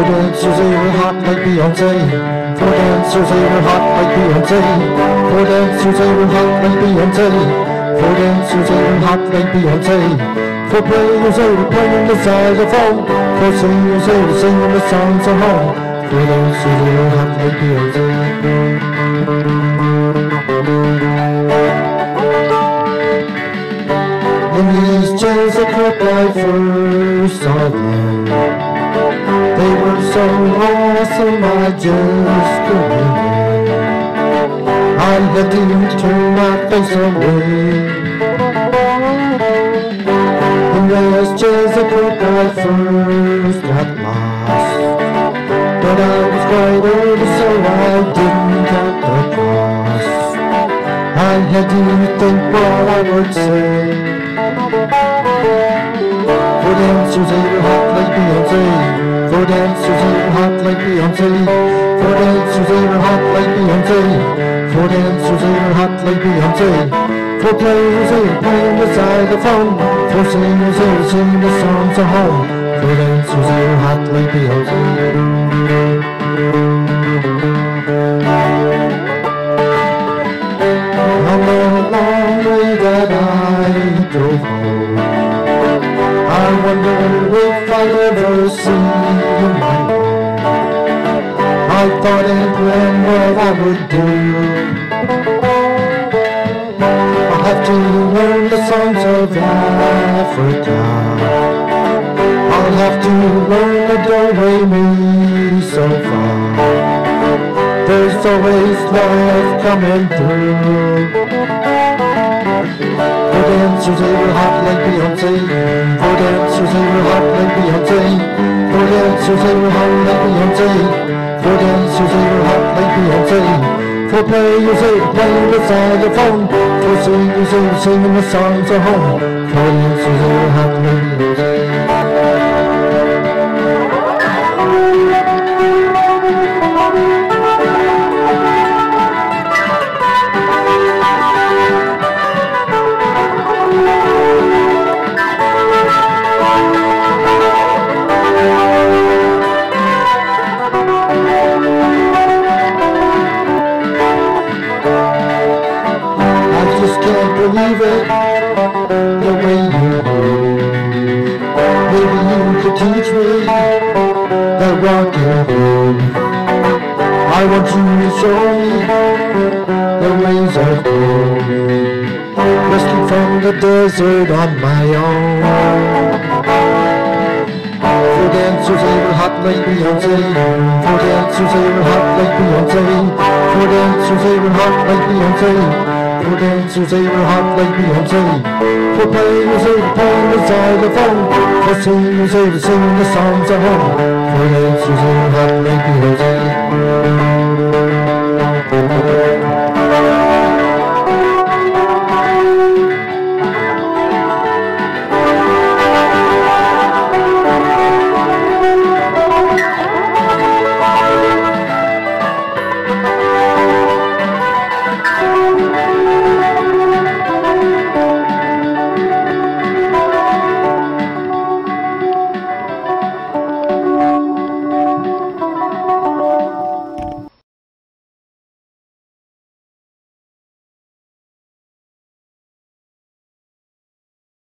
like Beyonce. Four dancers were hot like Beyonce. Four dancers were hot like Beyonce. Four dancers were hot like Beyonce. Four players were playing the xylophone. Four singers were singing the songs of home. Four dancers were hot like Beyonce. In these chairs I crept I first saw were so awesome I just couldn't. I had to turn my face away. In those chairs I first got lost. But I was quite old so I didn't count the cost. I had to think what I would say. Four dancers were hot like Beyonce. Four dancers they were hot like Beyonce. Four dancers they were hot like Beyonce. Four dancers they were hot like Beyonce. Four players they were playing beside the xylophone. Four singers were singing the songs of home. Four dancers they were hot like Beyonce. On the long way that I drove home, I wonder if I'll ever see you. I thought and planned what I would do. I'll have to learn the songs of Africa. I'll have to learn the do-re-mi so far. There's always love coming through. Four dancers they were like Beyonce. Four dancers they were hot like Beyonce. Four dancers they were hot like Beyonce. Four dancers they were hot like Beyonce. Four players they were playing the xylophone. Four singers they were singing the songs of home. Four dancers they were hot like Beyonce. Can't it the way you move. Maybe you could teach me that rock and roll. I want you to show me the ways of gold. Rescue from the desert on my own. Four dancers they were hot like Beyonce. Four dancers they were hot like Beyonce. Four dancers they were hot like Beyonce. Four dancers they were hot like Beyonce. Four players they were playing the xylophone. Four singers they were singing the songs of home. Four dancers they were hot like Beyonce.